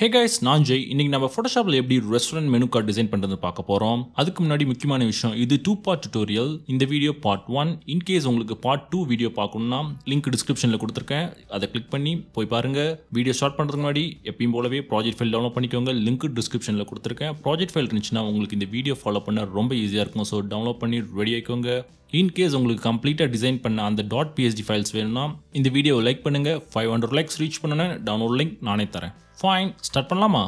Hey guys நான் ஜெய். இன்னைக்கு நம்ம ஃபோட்டோஷாப்பில் எப்படி ரெஸ்டாரண்ட் மெனு கார்டு டிசைன் பண்ணுறது பார்க்க போகிறோம் அதுக்கு முன்னாடி முக்கியமான விஷயம் இது டூ பார்ட் டுட்டோரியல் இந்த video part one in case உங்களுக்கு பார்ட் டூ வீடியோ பார்க்கணும்னா லிங்க் டிஸ்கிரிப்ஷனில் கொடுத்துருக்கேன். அதை கிளிக் பண்ணி போய் பாருங்க. வீடியோ ஸ்டார்ட் பண்ணுறதுக்கு முன்னாடி எப்பயும் போலவே ப்ராஜெக்ட் ஃபைல் டவுன்லோட் பண்ணிக்கோங்க. லிங்க் டிஸ்கிரிப்ஷனில் கொடுத்துருக்கேன். ப்ராஜெக்ட் ஃபைல் இருந்துச்சுன்னா உங்களுக்கு இந்த வீடியோ ஃபாலோ பண்ண ரொம்ப ஈஸியாக இருக்கும். ஸோ டவுன்லோட் பண்ணி ரெடி ஆயிக்கோங்க இன்கேஸ் உங்களுக்கு கம்ப்ளீட்டாக டிசைன் பண்ண அந்த டாட் பிஎஸ்டி ஃபைல்ஸ் வேணும்னா இந்த வீடியோ லைக் பண்ணுங்க. ஃபைவ் ஹண்ட்ரட் லைக்ஸ் ரீச் பண்ணணும் டவுன்லோட் லிங்க் நானே தரேன். ஃபைன் ஸ்டார்ட் பண்ணலாமா?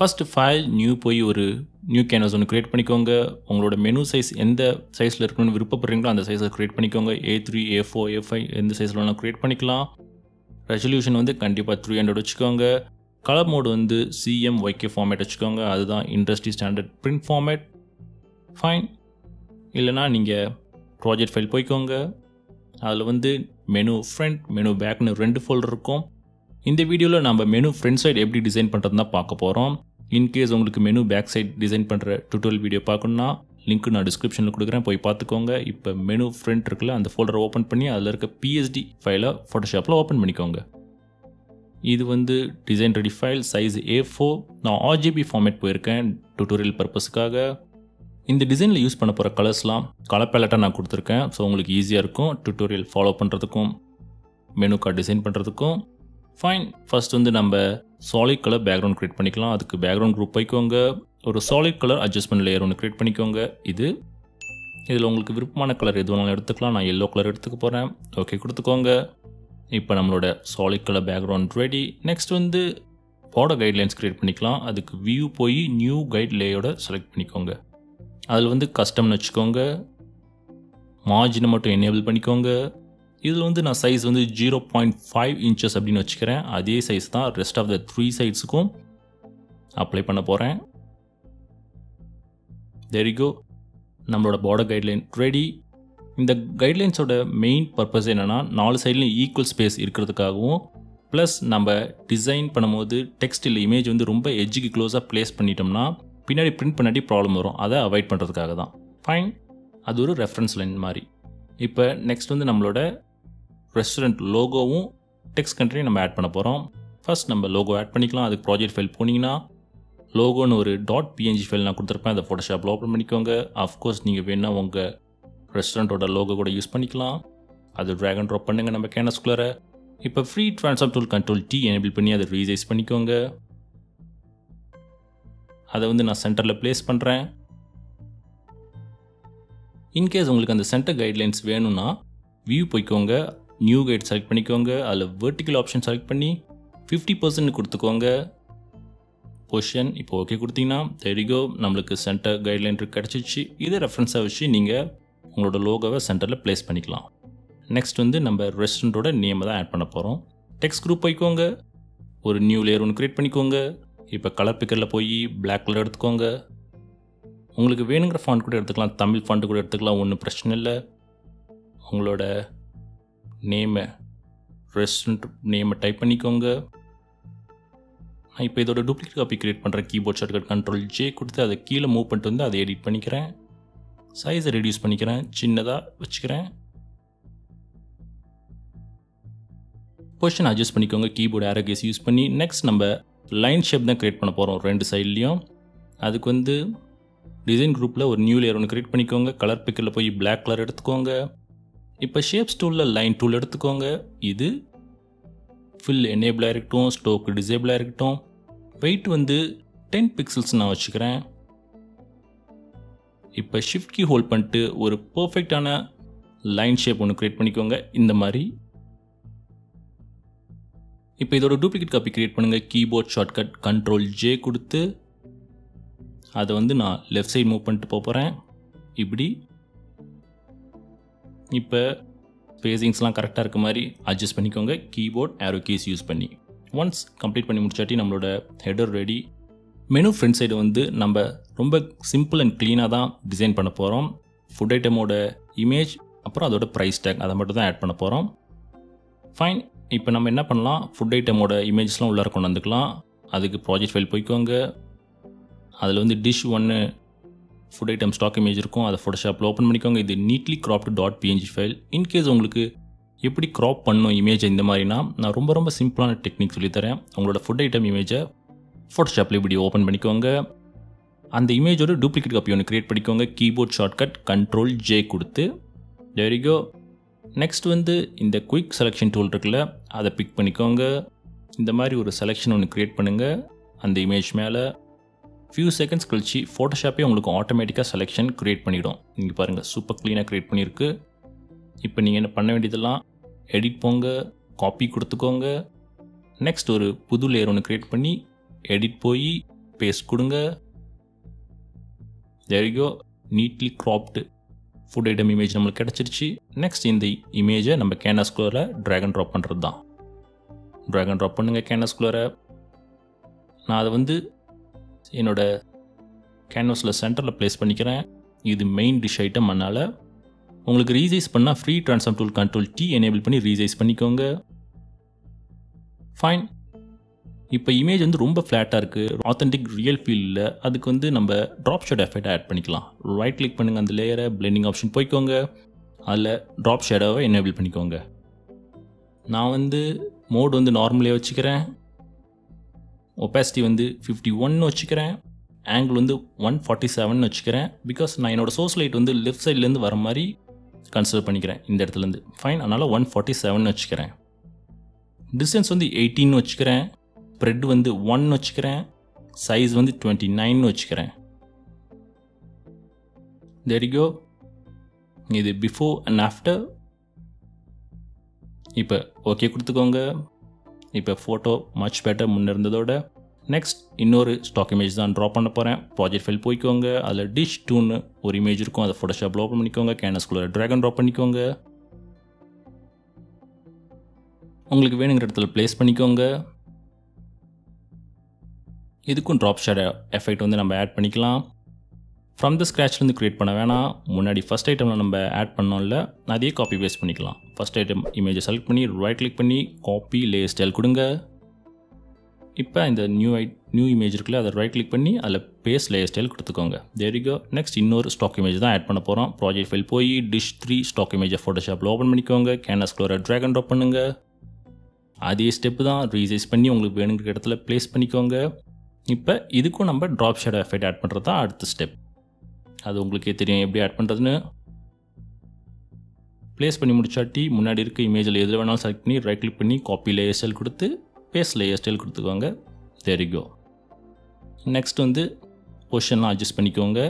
ஃபஸ்ட்டு ஃபைல் நியூ போய் ஒரு நியூ கேன்வஸ் ஒன்று க்ரியேட் பண்ணிக்கோங்க. உங்களோட மெனு சைஸ் எந்த சைஸில் இருக்கணும்னு விருப்பப்படுறீங்களோ அந்த சைஸில் க்ரியேட் பண்ணிக்கோங்க. A three A four A five எந்த சைஸில் வேணாலும் க்ரியேட் பண்ணிக்கலாம். ரெசல்யூஷன் வந்து கண்டிப்பாக த்ரீ ஹண்ட்ரட் வச்சுக்கோங்க. கலர் மோடு வந்து சிஎம் ஒய்கே ஃபார்மேட் வச்சுக்கோங்க. அதுதான் industry standard print format fine இல்லைனா நீங்கள் ப்ராஜெக்ட் ஃபைல் போய்க்கோங்க. அதில் வந்து மெனு ஃப்ரண்ட் மெனு பேக்னு ரெண்டு ஃபோல்டர் இருக்கும். இந்த வீடியோவில் நம்ம மெனு ஃப்ரண்ட் சைடு எப்படி டிசைன் பண்ணுறது தான் பார்க்க போகிறோம் இன்கேஸ் உங்களுக்கு மெனு பேக் சைட் டிசைன் பண்ணுற டுட்டோரியல் வீடியோ பார்க்கணுன்னா லிங்க் நான் டிஸ்கிரிப்ஷனில் கொடுக்குறேன். போய் பார்த்துக்கோங்க. இப்போ மெனு ஃப்ரண்ட் இருக்குல்ல அந்த ஃபோல்டரை ஓப்பன் பண்ணி அதில் இருக்க பிஎஸ்டி ஃபைலை ஃபோட்டோஷாப்பில் ஓப்பன் பண்ணிக்கோங்க. இது வந்து design ready file size A four நான் ஆர்ஜிபி ஃபார்மேட் போயிருக்கேன் டுட்டோரியல் பர்பஸ்க்காக இந்த டிசைனில் யூஸ் பண்ண போகிற கலர்ஸ்லாம் கலர் பேலட்டாக நான் கொடுத்துருக்கேன். ஸோ உங்களுக்கு ஈஸியாக இருக்கும் டுட்டோரியல் ஃபாலோ பண்ணுறதுக்கும் மெனு கார்டு டிசைன் பண்ணுறதுக்கும் ஃபைன் ஃபஸ்ட் வந்து நம்ம சாலிட் கலர் பேக்ரவுண்ட் க்ரியேட் பண்ணிக்கலாம். அதுக்கு பேக்ரவுண்ட் குரூப் போய்க்கோங்க ஒரு சாலிட் கலர் அட்ஜஸ்ட்மெண்ட் லேயர் ஒன்று க்ரியேட் பண்ணிக்கோங்க. இது இதில் உங்களுக்கு விருப்பமான கலர் எது வேணாலும் எடுத்துக்கலாம். நான் எல்லோ கலர் எடுத்துக்க போகிறேன் ஓகே கொடுத்துக்கோங்க. இப்போ நம்மளோட solid colour background ready next வந்து போட கைட்லைன்ஸ் க்ரியேட் பண்ணிக்கலாம். அதுக்கு வியூ போய் நியூ கைட் லேயோட செலக்ட் பண்ணிக்கோங்க. அதில் வந்து கஸ்டம்னு வச்சுக்கோங்க. மார்ஜினை மட்டும் எனேபிள் பண்ணிக்கோங்க. இதில் வந்து நான் சைஸ் வந்து ஜீரோ பாயிண்ட் ஃபைவ் இன்ச்சஸ் அப்படின்னு வச்சுக்கிறேன். அதே சைஸ் தான் ரெஸ்ட் ஆஃப் த த்ரீ சைட்ஸுக்கும் அப்ளை பண்ண போகிறேன் தெரிகோ நம்மளோட பார்டர் கைட்லைன் ரெடி இந்த கைட்லைன்ஸோட மெயின் பர்பஸ் என்னென்னா நாலு சைட்லையும் ஈக்குவல் ஸ்பேஸ் இருக்கிறதுக்காகவும் ப்ளஸ் நம்ம டிசைன் பண்ணும்போது டெக்ஸ்ட் இல்லை இமேஜ் வந்து ரொம்ப எஜ்ஜுக்கு க்ளோஸாக ப்ளேஸ் பண்ணிட்டோம்னா பின்னாடி பிரிண்ட் பண்ணாட்டி ப்ராப்ளம் வரும். அதை அவாய்ட் பண்ணுறதுக்காக தான். ஃபைன் அது ஒரு ரெஃபரன்ஸ் லைன் மாதிரி. இப்போ நெக்ஸ்ட் வந்து நம்மளோட ரெஸ்டாரண்ட் லோகோவும் டெக்ஸ்ட் கண்ட்ரியும் நம்ம ஆட் பண்ண போகிறோம் ஃபர்ஸ்ட் நம்ம லோகோ ஆட் பண்ணிக்கலாம். அதுக்கு ப்ராஜெக்ட் ஃபைல் போனீங்கன்னா லோகோன்னு ஒரு டாட் பிஎன்ஜி ஃபைல் நான் கொடுத்துருப்பேன். அதை ஃபோட்டோஷாப்பில் ஓப்பன் பண்ணிக்கோங்க. அஃப்கோர்ஸ் நீங்கள் வேணால் உங்கள் ரெஸ்டாரண்ட்டோட லோகோ கூட யூஸ் பண்ணிக்கலாம். அது ட்ராகன் ட்ராப் பண்ணுங்கள் நம்ம கேனஸ்குள்ளர இப்போ free transform tool control T enable பண்ணி அதை ரீசைஸ் பண்ணிக்கோங்க. அதை வந்து நான் சென்டரில் ப்ளேஸ் பண்ணுறேன் இன்கேஸ் உங்களுக்கு அந்த சென்டர் கைட்லைன்ஸ் வேணும்னா வியூ போய்க்கோங்க. நியூ கைட் செலக்ட் பண்ணிக்கோங்க. அதில் வெர்டிக்கல் ஆப்ஷன் செலக்ட் பண்ணி ஃபிஃப்டி பர்சன்ட் கொடுத்துக்கோங்க. பொசிஷன் இப்போ ஓகே கொடுத்தீங்கன்னா தெரிகோ நம்மளுக்கு சென்டர் கைட்லைன் கிடச்சிச்சு இதை ரெஃபரன்ஸாக வச்சு நீங்கள் உங்களோட லோகோவை சென்டரில் ப்ளேஸ் பண்ணிக்கலாம். நெக்ஸ்ட் வந்து நம்ம ரெஸ்டாரண்ட்டோட நேமை தான் ஆட் பண்ண போகிறோம் டெக்ஸ்ட் குரூப் போய்க்கோங்க. ஒரு நியூ லேயர் ஒன்று க்ரியேட் பண்ணிக்கோங்க. இப்போ கலர் பிக்கரில் போய் பிளாக் கலர் எடுத்துக்கோங்க. உங்களுக்கு வேணுங்கிற ஃபாண்ட் கூட எடுத்துக்கலாம். தமிழ் ஃபாண்ட் கூட எடுத்துக்கலாம். ஒன்றும் பிரச்சனை இல்லை. உங்களோட நேமை ரெஸ்டாரண்ட் நேமை டைப் பண்ணிக்கோங்க. நான் இப்போ இதோட டூப்ளிகேட் காப்பி க்ரியேட் பண்ணுறேன் கீபோர்ட் ஷார்ட்கட் கண்ட்ரோல் ஜே கொடுத்து அதை கீழே மூவ் பண்ணிட்டு வந்து அதை எடிட் பண்ணிக்கிறேன். சைஸை ரெடியூஸ் பண்ணிக்கிறேன். சின்னதாக வச்சுக்கிறேன். பொசிஷன் அட்ஜஸ்ட் பண்ணிக்கோங்க. கீபோர்டு ஏரோகேஸ் யூஸ் பண்ணி நெக்ஸ்ட் நம்ம லைன் ஷேப் தான் க்ரியேட் பண்ண போகிறோம் ரெண்டு சைட்லேயும் அதுக்கு வந்து டிசைன் குரூப்பில் ஒரு நியூ லேயர் ஒன்று க்ரியேட் பண்ணிக்கோங்க. கலர் பிக்கரில் போய் பிளாக் கலர் எடுத்துக்கோங்க. இப்போ ஷேப்ஸ் டூலில் லைன் டூல் எடுத்துக்கோங்க. இது ஃபில் எனேபிளாக இருக்கட்டும் ஸ்டோக்கு டிசேபிளாக இருக்கட்டும். வெயிட் வந்து டென் பிக்சல்ஸ் நான் வச்சுக்கிறேன். இப்போ ஷிஃப்ட் கீ ஹோல்ட் பண்ணிட்டு ஒரு பர்ஃபெக்டான லைன் ஷேப் ஒன்று க்ரியேட் பண்ணிக்கோங்க. இந்த மாதிரி. இப்போ இதோட டூப்ளிகேட் காப்பி க்ரியேட் பண்ணுங்கள் கீபோர்ட் ஷார்ட்கட் கண்ட்ரோல் ஜே கொடுத்து அதை வந்து நான் லெஃப்ட் சைட் மூவ் பண்ணிட்டு போகிறேன் இப்படி. இப்போ ஸ்பேசிங்ஸ்லாம் கரெக்டாக இருக்க மாதிரி அட்ஜஸ்ட் பண்ணிக்கோங்க. கீபோர்ட் ஆரோ கீஸ் யூஸ் பண்ணி. ஒன்ஸ் கம்ப்ளீட் பண்ணி முடிச்சாட்டி நம்மளோட header ready menu front side வந்து நம்ம ரொம்ப சிம்பிள் அண்ட் க்ளீனாக தான் டிசைன் பண்ண போகிறோம் ஃபுட் ஐட்டமோட இமேஜ் அப்புறம் அதோட ப்ரைஸ் டேக் அதை மட்டும் தான் ஆட் பண்ண போகிறோம் ஃபைன் இப்போ நம்ம என்ன பண்ணலாம்? ஃபுட் ஐட்டமோட இமேஜஸ்லாம் உள்ளார கொண்டு வந்துக்கலாம். அதுக்கு ப்ராஜெக்ட் ஃபைல் போய்க்கோங்க. அதில் வந்து டிஷ் ஒன்று ஃபுட் ஐட்டம் ஸ்டாக் இமேஜ் இருக்கும். அதை ஃபோட்டோஷாப்பில் ஓப்பன் பண்ணிக்கோங்க. இது neatly cropped dot PNG file in case உங்களுக்கு எப்படி க்ராப் பண்ணும் இமேஜ் இந்த மாதிரினா நான் ரொம்ப ரொம்ப சிம்பிளான டெக்னிக் சொல்லித்தரேன் உங்களோட ஃபுட் ஐட்டம் இமேஜை ஃபோட்டோஷாப்பில் இப்படி ஓப்பன் பண்ணிக்கோங்க. அந்த இமேஜோட டூப்ளிகேட் காப்பி ஒன்று க்ரியேட் பண்ணிக்கோங்க. கீபோர்ட் ஷார்ட்கட் கண்ட்ரோல் ஜே கொடுத்து டெரிகோ நெக்ஸ்ட் வந்து இந்த குயிக் செலெக்ஷன் டூல் இருக்குல்ல அதை பிக் பண்ணிக்கோங்க. இந்த மாதிரி ஒரு செலெக்ஷன் ஒன்று க்ரியேட் பண்ணுங்கள் அந்த இமேஜ் மேலே. ஃபியூ செகண்ட்ஸ் கழிச்சு ஃபோட்டோஷாப்பே உங்களுக்கு ஆட்டோமேட்டிக்காக செலெக்ஷன் க்ரியேட் பண்ணிவிடும் நீங்கள் பாருங்கள் சூப்பர் க்ளீனாக க்ரியேட் பண்ணியிருக்கு. இப்போ நீங்கள் என்ன பண்ண வேண்டியதெல்லாம் எடிட் போங்க காப்பி கொடுத்துக்கோங்க. நெக்ஸ்ட் ஒரு புது லேயர் ஒன்று க்ரியேட் பண்ணி எடிட் போய் பேஸ்ட் கொடுங்க. There you go neatly cropped food item image நம்மளுக்கு கிடச்சிருச்சு. நெக்ஸ்ட் இந்த இமேஜை நம்ம கேனஸ்குள்ளரை ட்ராகன் ட்ராப் பண்ணுறது தான் ட்ராகன் ட்ராப் பண்ணுங்கள் கேனஸ்குள்ளரை நான் அதை வந்து என்னோட கேன்வஸில் சென்டரில் ப்ளேஸ் பண்ணிக்கிறேன். இது மெயின் டிஷ் ஐட்டம் அதனால் உங்களுக்கு ரீசைஸ் பண்ணால் free transform tool control T enable பண்ணி ரீசைஸ் பண்ணிக்கோங்க. ஃபைன் இப்போ இமேஜ் வந்து ரொம்ப ஃப்ளாட்டாக இருக்குது ஆத்தென்டிக் ரியல் ஃபீலில் அதுக்கு வந்து நம்ம ட்ராப் ஷேட் எஃபெக்ட் ஆட் பண்ணிக்கலாம். ரைட் கிளிக் பண்ணுங்கள் அந்த லேயரை பிளெண்டிங் ஆப்ஷன் போய்க்கோங்க. அதில் ட்ராப் ஷேடோவை எனேபிள் பண்ணிக்கோங்க. நான் வந்து மோட் வந்து நார்மலே வச்சுக்கிறேன். ஒப்பாசிட்டி வந்து ஃபிஃப்டி ஒன்னு வச்சுக்கிறேன். ஆங்கிள் வந்து ஒன் ஃபார்ட்டி செவன் வச்சுக்கிறேன். பிகாஸ் நான் என்னோடய சோர்ஸ் லைட் வந்து லெஃப்ட் சைட்லேருந்து வர மாதிரி கன்சிடர் பண்ணிக்கிறேன் இந்த இடத்துலேருந்து ஃபைன் அதனால் ஒன் ஃபார்ட்டி செவன் வச்சுக்கிறேன். டிஸ்டன்ஸ் வந்து எயிட்டின்னு வச்சுக்கிறேன். ப்ரெட் வந்து ஒன் வச்சுக்கிறேன். சைஸ் வந்து டுவெண்ட்டி நைன் வச்சுக்கிறேன் தெரிகோ இது பிஃபோர் அண்ட் ஆஃப்டர் இப்போ ஓகே கொடுத்துக்கோங்க. இப்போ ஃபோட்டோ மச் பெட்டர் முன்னே இருந்ததோட. நெக்ஸ்ட் இன்னொரு ஸ்டாக் இமேஜ் தான் ட்ரா பண்ண போகிறேன் ப்ராஜெக்ட் ஃபைல் போய்க்கோங்க. அதில் டிஷ் டூன்னு ஒரு இமேஜ் இருக்கும். அதை ஃபோட்டோஷாப்பில் ஓப்பன் பண்ணிக்கோங்க. கேனஸ்குள்ளே ட்ராகன் ட்ரா பண்ணிக்கோங்க. உங்களுக்கு வேணுங்கிற இடத்துல ப்ளேஸ் பண்ணிக்கோங்க. இதுக்கும் ட்ராப் ஷேட் எஃபெக்ட் வந்து நம்ம ஆட் பண்ணிக்கலாம். ஃப்ரம் த ஸ்க்ராட்ச்லேருந்து க்ரியேட் பண்ண வேணாம். முன்னாடி ஃபஸ்ட் ஐட்டமில் நம்ம ஆட் பண்ணோம்ல அதே காப்பி பேஸ்ட் பண்ணிக்கலாம். ஃபஸ்ட் ஐட்டம் இமேஜை செலக்ட் பண்ணி ரைட் கிளிக் பண்ணி காப்பி லே ஸ்டைல் கொடுங்க. இப்போ இந்த நியூ ஐ நியூ இமேஜ் இருக்குல்ல அதை ரைட் கிளிக் பண்ணி அதில் பேஸ் லேயர் ஸ்டைல் கொடுத்துக்கோங்க. தேரிகோ நெக்ஸ்ட் இன்னொரு ஸ்டாக் இமேஜ் தான் ஆட் பண்ண போகிறோம் ப்ராஜெக்ட் ஃபைல் போய் டிஷ் த்ரீ ஸ்டாக் இமேஜை ஃபோட்டோஷாப்பில் ஓப்பன் பண்ணிக்கோங்க. கேனஸ் க்ளோரை ட்ராக் அண்ட் ட்ராப் பண்ணுங்கள் அதே ஸ்டெப்பு தான் ரீசைஸ் பண்ணி உங்களுக்கு வேணுங்கிற இடத்துல ப்ளேஸ் பண்ணிக்கோங்க. இப்போ இதுக்கும் நம்ம ட்ராப் ஷேடோ எஃபெக்ட் ஆட் பண்ணுறது தான் அடுத்த ஸ்டெப் அது உங்களுக்கே தெரியும் எப்படி ஆட் பண்ணுறதுன்னு ப்ளேஸ் பண்ணி முடிச்சாட்டி முன்னாடி இருக்க இமேஜில் எதில் வேணாலும் செலக்ட் பண்ணி ரைட் கிளிக் பண்ணி காப்பி லேயர் ஸ்டைல் கொடுத்து பேஸ் லேயர் ஸ்டைல் கொடுத்துக்கோங்க. தெரிகோ நெக்ஸ்ட் வந்து பொசிஷன்லாம் அட்ஜஸ்ட் பண்ணிக்கோங்க.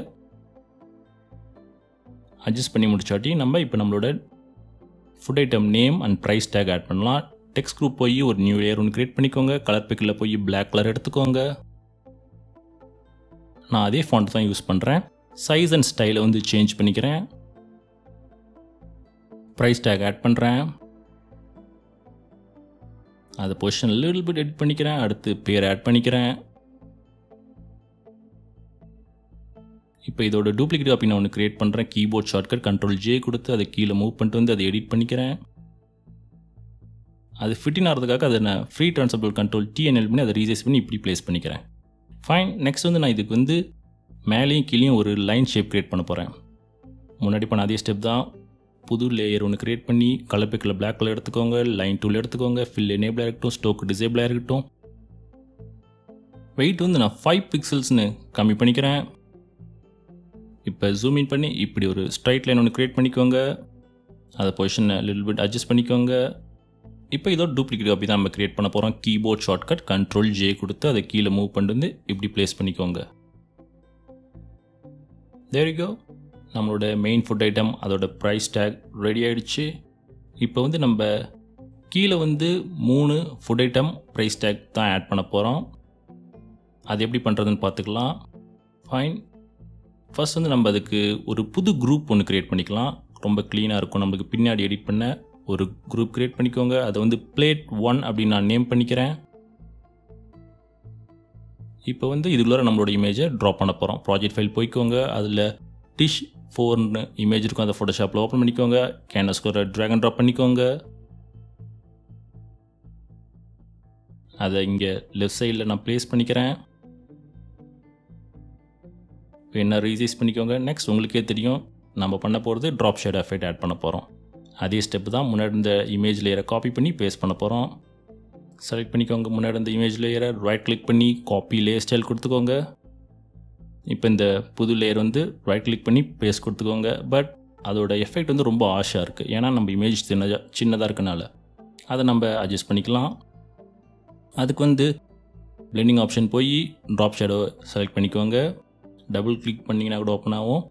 அட்ஜஸ்ட் பண்ணி முடிச்சாட்டி நம்ம இப்போ நம்மளோட food item name and price tag add பண்ணலாம். டெக்ஸ்ட் குரூப் போய் ஒரு நியூ லேயர் ஒன்று க்ரியேட் பண்ணிக்கோங்க. கலர் பிக்கில் போய் பிளாக் கலர் எடுத்துக்கோங்க. நான் அதே ஃபாண்ட் தான் யூஸ் பண்ணுறேன் சைஸ் அண்ட் ஸ்டைலை வந்து சேஞ்ச் பண்ணிக்கிறேன். ப்ரைஸ் டேக் ஆட் பண்ணுறேன் அதை பொசிஷன் லிட்டில் பிட் எடிட் பண்ணிக்கிறேன். அடுத்து பேர் ஆட் பண்ணிக்கிறேன். இப்போ இதோட டூப்ளிகேட் காப்பி நான் ஒன்று க்ரியேட் பண்ணுறேன் கீபோர்ட் ஷார்ட்கட் கண்ட்ரோல் ஜே கொடுத்து அதை கீழே மூவ் பண்ணிட்டு வந்து அதை எடிட் பண்ணிக்கிறேன். அது ஃபிட்டின் ஆகிறதுக்காக அதை நான் ஃப்ரீ ட்ரான்ஸ்பபிள் கண்ட்ரோல் டிஎன்எல் பண்ணி அதை ரீசைஸ் பண்ணி இப்படி ப்ளேஸ் பண்ணிக்கிறேன். ஃபைன் நெக்ஸ்ட் வந்து நான் இதுக்கு வந்து மேலேயும் கீழேயும் ஒரு லைன் ஷேப் க்ரியேட் பண்ண போகிறேன் முன்னாடி பண்ண அதே ஸ்டெப் தான். புது லேயர் ஒன்று க்ரியேட் பண்ணி கலர் பிக்கில் பிளாக் கலர் எடுத்துக்கோங்க லைன் டூல் எடுத்துக்கோங்க ஃபில் எனேபிளாக இருக்கட்டும் ஸ்டோக் டிசேபிளாக இருக்கட்டும். வெயிட் வந்து நான் ஃபைவ் பிக்சல்ஸ்னு கம்மி பண்ணிக்கிறேன். இப்போ ஜூம் இன் பண்ணி இப்படி ஒரு ஸ்ட்ரைட் லைன் ஒன்று க்ரியேட் பண்ணிக்கோங்க. அதை பொசிஷனை லிட்டில் பிட் அட்ஜஸ்ட் பண்ணிக்கோங்க. இப்போ இதோ டூப்ளிகேட் காப்பி தான் நம்ம க்ரியேட் பண்ண போகிறோம் கீபோர்ட் ஷார்ட்கட் கண்ட்ரோல் ஜே கொடுத்து அதை கீழே மூவ் பண்ணிட்டு வந்து இப்படி ப்ளேஸ் பண்ணிக்கோங்க. தேரிகோ நம்மளோட மெயின் ஃபுட் ஐட்டம் அதோட ப்ரைஸ் டேக் ரெடி ஆகிடுச்சு இப்போ வந்து நம்ம கீழே வந்து மூணு ஃபுட் ஐட்டம் ப்ரைஸ் டேக் தான் ஆட் பண்ண போகிறோம் அது எப்படி பண்ணுறதுன்னு பார்த்துக்கலாம். ஃபைன் ஃபஸ்ட் வந்து நம்ம அதுக்கு ஒரு புது குரூப் ஒன்று க்ரியேட் பண்ணிக்கலாம். ரொம்ப க்ளீனாக இருக்கும். நம்மளுக்கு பின்னாடி எடிட் பண்ண ஒரு குரூப் க்ரியேட் பண்ணிக்கோங்க. அதை வந்து பிளேட் ஒன் அப்படின்னு நான் நேம் பண்ணிக்கிறேன். இப்போ வந்து இதுக்குள்ள நம்மளோட இமேஜை ட்ராப் பண்ண போகிறோம் ப்ராஜெக்ட் ஃபைல் போய்க்கோங்க. அதில் டிஷ் ஃபோர்னு இமேஜ் இருக்கும். அதை ஃபோட்டோஷாப்பில் ஓப்பன் பண்ணிக்கோங்க. கேனஸ்கோரை ட்ராக் அண்ட் ட்ராப் பண்ணிக்கோங்க. அதை இங்கே லெஃப்ட் சைடில் நான் ப்ளேஸ் பண்ணிக்கிறேன். என்ன ரீசைஸ் பண்ணிக்கோங்க. நெக்ஸ்ட் உங்களுக்கே தெரியும். நம்ம பண்ண போகிறது ட்ராப் ஷேட் எஃபெக்ட் ஆட் பண்ண போகிறோம் அதே ஸ்டெப்பு தான் முன்னாடி இந்த இமேஜ் லேயரை காப்பி பண்ணி பேஸ்ட் பண்ண போகிறோம் செலக்ட் பண்ணிக்கோங்க. முன்னாடி இந்த இமேஜ் லேயரை ரைட் கிளிக் பண்ணி காப்பி லேயர் ஸ்டைல் கொடுத்துக்கோங்க. இப்போ இந்த புது லேயர் வந்து ரைட் கிளிக் பண்ணி பேஸ்ட் கொடுத்துக்கோங்க. பட் அதோட எஃபெக்ட் வந்து ரொம்ப ஆஷாக இருக்குது ஏன்னா நம்ம இமேஜ் சின்னதாக சின்னதாக இருக்கனால. அதை நம்ம அட்ஜஸ்ட் பண்ணிக்கலாம். அதுக்கு வந்து பிளெண்டிங் ஆப்ஷன் போய் ட்ராப் ஷேடோ செலக்ட் பண்ணிக்கோங்க. டபுள் கிளிக் பண்ணிங்கன்னா கூட ஓப்பன் ஆகும்.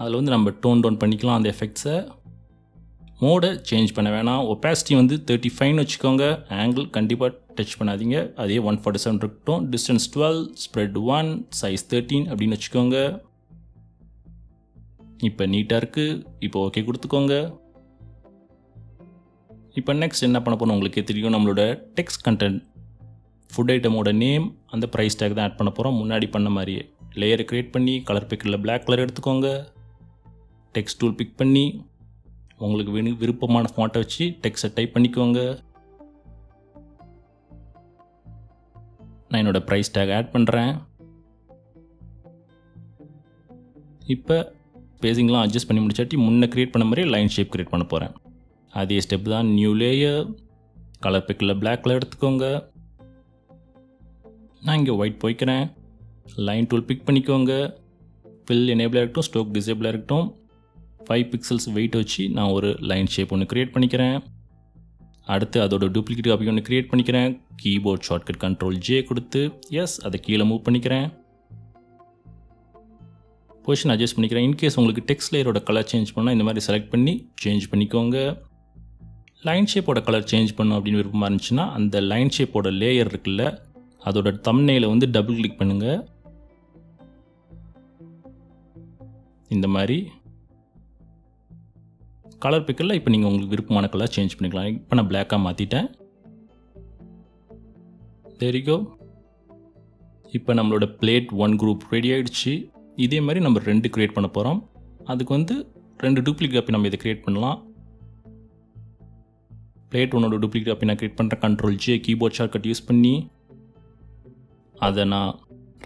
அதில் வந்து நம்ம டோன் டவுன் பண்ணிக்கலாம் அந்த எஃபெக்ட்ஸை மோடை சேஞ்ச் பண்ண வேணாம். ஒப்பாசிட்டி வந்து தேர்ட்டி ஃபைவ்னு வச்சுக்கோங்க. ஆங்கிள் கண்டிப்பாக டச் பண்ணாதீங்க. அதே ஒன் ஃபார்ட்டி செவன் இருக்கட்டும். Distance twelve spread one size thirteen அப்படின்னு வச்சுக்கோங்க. இப்போ நீட்டாக இருக்குது இப்போ ஓகே கொடுத்துக்கோங்க. இப்போ நெக்ஸ்ட் என்ன பண்ண போகிறோம் உங்களுக்கே தெரியும். நம்மளோட டெக்ஸ்ட் கண்டென்ட் ஃபுட் ஐட்டமோட நேம் அந்த ப்ரைஸ் டேக் தான் ஆட் பண்ண போகிறோம் முன்னாடி பண்ண மாதிரியே. லேயரை க்ரியேட் பண்ணி கலர் பிக்கரில் பிளாக் கலர் எடுத்துக்கோங்க. டெக்ஸ்ட் டூல் பிக் பண்ணி உங்களுக்கு வினி விருப்பமான ஃபாண்ட்டை வச்சு டெக்ஸ்ட்டை டைப் பண்ணிக்கோங்க. நான் என்னோடய ப்ரைஸ் டேக் ஆட் பண்ணுறேன் இப்போ பேசிங்லாம் அட்ஜஸ்ட் பண்ணி முடிச்சாட்டி முன்னே க்ரியேட் பண்ண மாதிரியே லைன் ஷேப் க்ரியேட் பண்ண போகிறேன் அதே ஸ்டெப் தான் நியூ லேயர் கலர் பிக்கில் பிளாக் கலர் எடுத்துக்கோங்க. நான் இங்கே ஒயிட் போய்க்கிறேன். லைன் டூல் பிக் பண்ணிக்கோங்க. ஃபில் எனேபிளாக இருக்கட்டும் ஸ்டோக் டிசேபிளாக இருக்கட்டும். ஃபைவ் பிக்சல்ஸ் வெயிட் வச்சு நான் ஒரு லைன் ஷேப் ஒன்று க்ரியேட் பண்ணிக்கிறேன். அடுத்து அதோட டூப்ளிகேட் காப்பி ஒன்று க்ரியேட் பண்ணிக்கிறேன். கீபோர்ட் ஷார்ட்கட் கண்ட்ரோல் ஜே கொடுத்து எஸ் அதை கீழே மூவ் பண்ணிக்கிறேன். பொசிஷன் அட்ஜஸ்ட் பண்ணிக்கிறேன். இன்கேஸ் உங்களுக்கு டெக்ஸ்ட் லேயரோட கலர் சேஞ்ச் பண்ணால் இந்த மாதிரி செலக்ட் பண்ணி சேஞ்ச் பண்ணிக்கோங்க. லைன் ஷேப்போட கலர் சேஞ்ச் பண்ணும் அப்படின்னு விருப்பமாக இருந்துச்சுன்னா அந்த லைன் ஷேப்போட லேயர் இருக்குல்ல அதோட தம்னையில் வந்து டபுள் கிளிக் பண்ணுங்கள் இந்த மாதிரி. கலர் பிக்கலில் இப்போ நீங்கள் உங்களுக்கு விருப்பமான கலர் சேஞ்ச் பண்ணிக்கலாம். இப்போ நான் பிளாக்காக மாற்றிட்டேன் தெரிகோ இப்போ நம்மளோட பிளேட் ஒன் குரூப் ரெடி ஆகிடுச்சு இதே மாதிரி நம்ம ரெண்டு க்ரியேட் பண்ண போகிறோம் அதுக்கு வந்து ரெண்டு டூப்ளிகேட் காப்பி நம்ம இதை க்ரியேட் பண்ணலாம். பிளேட் ஒன்னோட டூப்ளிகேட் காப்பி நான் க்ரியேட் பண்ணுறேன் control J keyboard shortcut use பண்ணி அதை நான்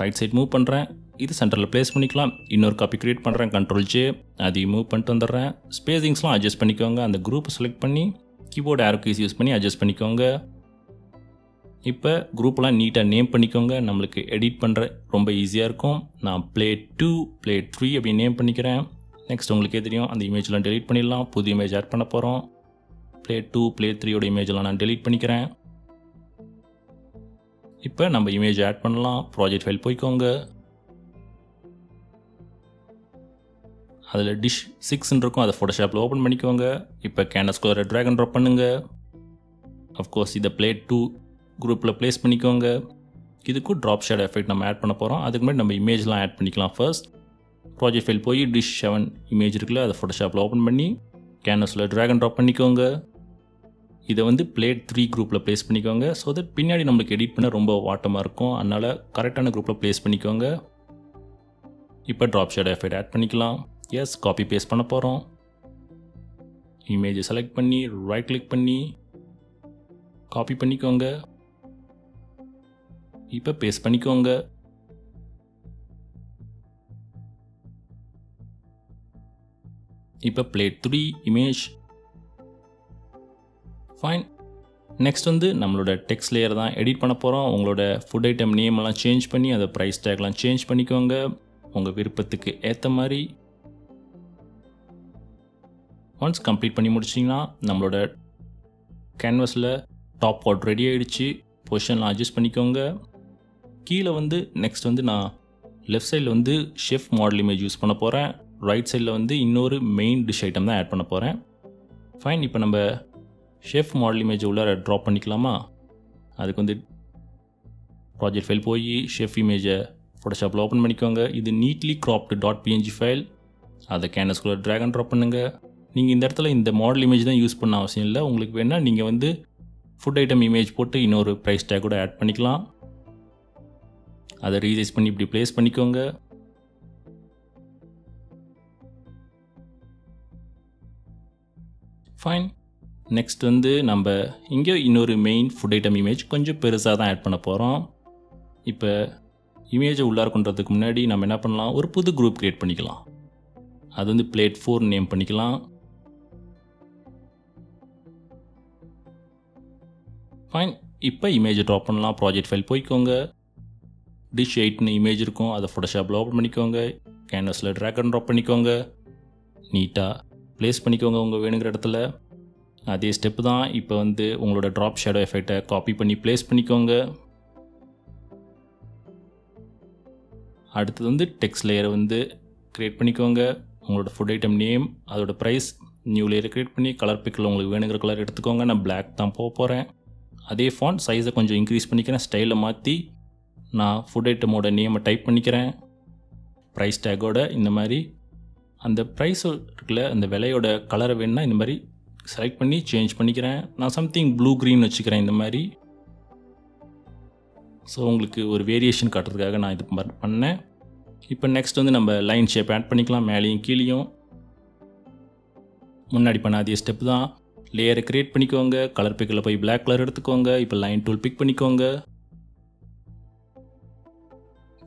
ரைட் சைட் மூவ் பண்ணுறேன் இது சென்டரில் ப்ளேஸ் பண்ணிக்கலாம். இன்னொரு காப்பி க்ரியேட் பண்ணுறேன் கண்ட்ரோல் ஜே அதையும் மூவ் பண்ணிட்டு வந்துடுறேன். ஸ்பேசிங்ஸ்லாம் அட்ஜஸ்ட் பண்ணிக்கோங்க. அந்த குரூப்பை செலக்ட் பண்ணி கீபோர்டு ஆரோ கீஸ் யூஸ் பண்ணி அட்ஜஸ்ட் பண்ணிக்கோங்க. இப்போ குரூப்லாம் நீட்டாக நேம் பண்ணிக்கோங்க. நம்மளுக்கு எடிட் பண்ணுற ரொம்ப ஈஸியாக இருக்கும். நான் ப்ளே டூ ப்ளே த்ரீ அப்படி நேம் பண்ணிக்கிறேன். நெக்ஸ்ட் உங்களுக்கே தெரியும்? அந்த இமேஜ்லாம் டெலீட் பண்ணிடலாம். புது இமேஜ் ஆட் பண்ண போகிறோம் ப்ளே டூ ப்ளே த்ரீயோட இமேஜ்லாம் நான் டெலீட் பண்ணிக்கிறேன். இப்போ நம்ம இமேஜ் ஆட் பண்ணலாம். ப்ராஜெக்ட் ஃபைல் போய்க்கோங்க. அதில் டிஷ் சிக்ஸ்ன்னு இருக்கும் அதை ஃபோட்டோஷாப்பில் ஓப்பன் பண்ணிக்கோங்க. இப்போ கேனஸ் ட்ராகன் ட்ராப் பண்ணுங்கள் அஃப்கோர்ஸ் இதை பிளே டூ குரூப்பில் ப்ளேஸ் பண்ணிக்கோங்க. இதுக்கும் ட்ராப் ஷேட் எஃபெக்ட் நம்ம ஆட் பண்ண போகிறோம் அதுக்கு முன்னாடி நம்ம இமேஜ்லாம் ஆட் பண்ணிக்கலாம் ஃபர்ஸ்ட் ப்ராஜெக்ட் ஃபைல் போய் டிஷ் செவன் இமேஜ் இருக்குல்ல அதை ஃபோட்டோஷாப்பில் ஓப்பன் பண்ணி கேனஸில் ட்ராகன் ட்ராப் பண்ணிக்கோங்க. இதை வந்து பிளேட் த்ரீ குரூப்பில் ப்ளேஸ் பண்ணிக்கோங்க. ஸோ தட் பின்னாடி நம்மளுக்கு எடிட் பண்ண ரொம்ப வாட்டமாக இருக்கும். அதனால் கரெக்டான குரூப்பில் ப்ளேஸ் பண்ணிக்கோங்க. இப்போ ட்ராப் ஷேட் எஃபெக்ட் ஆட் பண்ணிக்கலாம். எஸ் காப்பி பேஸ்ட் பண்ண போகிறோம் இமேஜை செலக்ட் பண்ணி ரைட் கிளிக் பண்ணி காப்பி பண்ணிக்கோங்க. இப்போ பேஸ்ட் பண்ணிக்கோங்க. இப்போ plate three image fine next வந்து நம்மளோட டெக்ஸ்ட் லேயர் தான் எடிட் பண்ண போகிறோம் உங்களோட ஃபுட் ஐட்டம் நேம் எல்லாம் சேஞ்ச் பண்ணி அதை ப்ரைஸ் டேக்லாம் சேஞ்ச் பண்ணிக்கோங்க. உங்கள் விருப்பத்துக்கு ஏற்ற மாதிரி ஒன்ஸ் கம்ப்ளீட் பண்ணி முடிச்சிங்கன்னா நம்மளோட கேன்வஸில் டாப் பாட் ரெடி ஆகிடுச்சு பொசிஷன்லாம் அட்ஜஸ்ட் பண்ணிக்கோங்க. கீழே வந்து நெக்ஸ்ட் வந்து நான் லெஃப்ட் சைடில் வந்து ஷெஃப் மாடல் இமேஜ் யூஸ் பண்ண போகிறேன் ரைட் சைடில் வந்து இன்னொரு மெயின் டிஷ் ஐட்டம் தான் ஆட் பண்ண போகிறேன் ஃபைன் இப்போ நம்ம ஷெஃப் மாடல் இமேஜ் உள்ளார ட்ராப் பண்ணிக்கலாமா? அதுக்கு வந்து ப்ராஜெக்ட் ஃபைல் போய் ஷெஃப் இமேஜை ஃபோட்டோஷாப்பில் ஓப்பன் பண்ணிக்கோங்க. இது neatly cropped dot PNG file அதை கேனஸ்குள்ளே ட்ராக் அண்ட் ட்ராப் பண்ணுங்கள் நீங்கள் இந்த இடத்துல இந்த மாடல் இமேஜ் தான் யூஸ் பண்ண அவசியம் இல்லை. உங்களுக்கு வேணால் நீங்கள் வந்து ஃபுட் ஐட்டம் இமேஜ் போட்டு இன்னொரு ப்ரைஸ் டேக் கூட ஆட் பண்ணிக்கலாம். அதை ரீசைஸ் பண்ணி இப்படி ப்ளேஸ் பண்ணிக்கோங்க. ஃபைன் நெக்ஸ்ட் வந்து நம்ம இங்கே இன்னொரு மெயின் ஃபுட் ஐட்டம் இமேஜ் கொஞ்சம் பெருசாக தான் ஆட் பண்ண போகிறோம் இப்போ இமேஜை உள்ளார கொண்டுறதுக்கு முன்னாடி நம்ம என்ன பண்ணலாம்? ஒரு புது குரூப் க்ரியேட் பண்ணிக்கலாம். அது வந்து பிளேட் ஃபோர் நேம் பண்ணிக்கலாம். ஃபைன் இப்போ இமேஜை ட்ராப் பண்ணலாம். ப்ராஜெக்ட் ஃபைல் போய்க்கோங்க. டிஷ் எயிட்னு இமேஜ் இருக்கும். அதை ஃபோட்டோஷாப்பில் ஓப்பன் பண்ணிக்கோங்க. கேன்வஸில் ட்ராக் அண்ட் ட்ராப் பண்ணிக்கோங்க. நீட்டாக ப்ளேஸ் பண்ணிக்கோங்க உங்கள் வேணுங்கிற இடத்துல. அதே ஸ்டெப்பு தான். இப்போ வந்து உங்களோட ட்ராப் ஷேடோ எஃபெக்டை காப்பி பண்ணி ப்ளேஸ் பண்ணிக்கோங்க. அடுத்தது வந்து டெக்ஸ்ட் லேயரை வந்து க்ரியேட் பண்ணிக்கோங்க. உங்களோட ஃபுட் ஐட்டம் நேம் அதோட ப்ரைஸ் நியூ லேயர் க்ரியேட் பண்ணி கலர் பிக்கில் உங்களுக்கு வேணுங்கிற கலர் எடுத்துக்கோங்க. நான் பிளாக் தான் போக போகிறேன் அதே ஃபாண்ட் சைஸை கொஞ்சம் இன்க்ரீஸ் பண்ணிக்கிறேன். ஸ்டைலை மாற்றி நான் ஃபுட் ஐட்டமோட நேமை டைப் பண்ணிக்கிறேன். ப்ரைஸ் டேக்கோட இந்த மாதிரி. அந்த ப்ரைஸ் இருக்குல்ல அந்த விலையோட கலரை வேணுன்னா இந்த மாதிரி செலக்ட் பண்ணி சேஞ்ச் பண்ணிக்கிறேன். நான் சம்திங் ப்ளூ க்ரீன் வச்சுக்கிறேன் இந்த மாதிரி. ஸோ உங்களுக்கு ஒரு வேரியேஷன் காட்டுறதுக்காக நான் இது மாதிரி பண்ணேன். இப்போ நெக்ஸ்ட் வந்து நம்ம லைன் ஷேப் ஆட் பண்ணிக்கலாம். மேலேயும் கீழேயும். முன்னாடி பண்ண அதே ஸ்டெப் தான். லேயரை க்ரியேட் பண்ணிக்கோங்க. கலர் பிக்கில் போய் பிளாக் கலர் எடுத்துக்கோங்க. இப்போ லைன் டூல் பிக் பண்ணிக்கோங்க.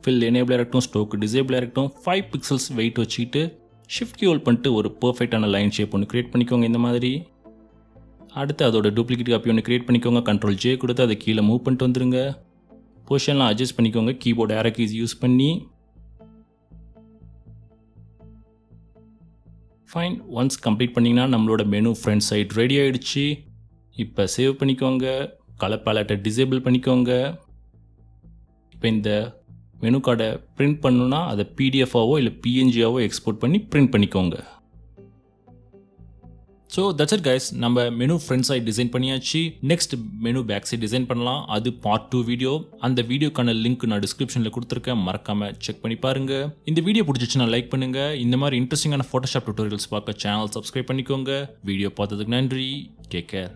ஃபில் எனேபிளாக இருக்கட்டும் ஸ்டோக்கு டிசேபிளாக இருக்கட்டும் ஃபைவ் பிக்சல்ஸ் வெயிட் வச்சுக்கிட்டு ஷிஃப்ட் கியூல் பண்ணிட்டு ஒரு பர்ஃபெக்டான லைன் ஷேப் ஒன்று க்ரியேட் பண்ணிக்கோங்க இந்த மாதிரி. அடுத்து அதோட டூப்ளிகேட் காப்பி ஒன்று க்ரியேட் பண்ணிக்கோங்க. கண்ட்ரோல் ஜே கொடுத்து அதை கீழே மூவ் பண்ணிட்டு வந்துருங்க. பொசிஷன்லாம் அட்ஜஸ்ட் பண்ணிக்கோங்க. கீபோர்டு ஏரக்கீஸ் யூஸ் பண்ணி ஃபைன் ஒன்ஸ் கம்ப்ளீட் பண்ணிங்கன்னா நம்மளோட மெனு ஃப்ரண்ட் சைட் ரெடி ஆகிடுச்சு இப்போ சேவ் பண்ணிக்கோங்க. கலர் பேலட்டை டிசேபிள் பண்ணிக்கோங்க. இப்போ இந்த மெனு கார்டை பிரிண்ட் பண்ணணுன்னா அதை பிடிஎஃபாவோ இல்லை பிஎன்ஜியாவோ எக்ஸ்போர்ட் பண்ணி பிரிண்ட் பண்ணிக்கோங்க. ஸோ தட்ஸ் இட் கைஸ் நம்ம மெனு ஃப்ரண்ட் சைட் டிசைன் பண்ணியாச்சு. Next menu back side design பண்ணலாம். அது பார்ட் டூ வீடியோ அந்த வீடியோக்கான லிங்க் நான் டிஸ்கிரிப்ஷனில் கொடுத்துருக்கேன். மறக்காம செக் பண்ணி பாருங்க. இந்த வீடியோ பிடிச்சிச்சுன்னா லைக் பண்ணுங்க. இந்த மாதிரி இன்ட்ரெஸ்டிங்கான ஃபோட்டோஷாப் டுட்டோரியல்ஸ் பார்க்க சேனல் சப்ஸ்கிரைப் பண்ணிக்கோங்க. வீடியோ பார்த்ததுக்கு நன்றி. Take care